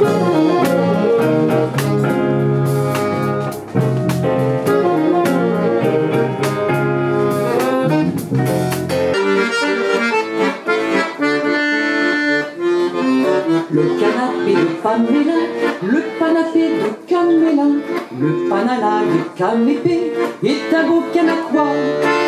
Le canapé de Pamela, le canapé de Camela, le panala de Camépé est un beau canacois.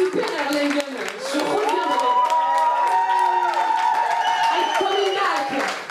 super Erlingen, Je reviendrai. I coming back.